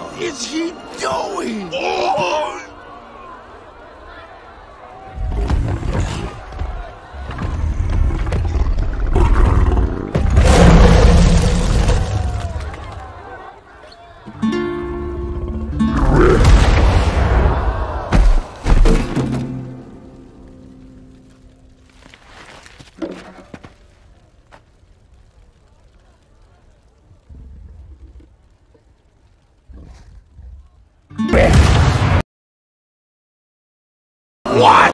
hell is he doing? Oh! What?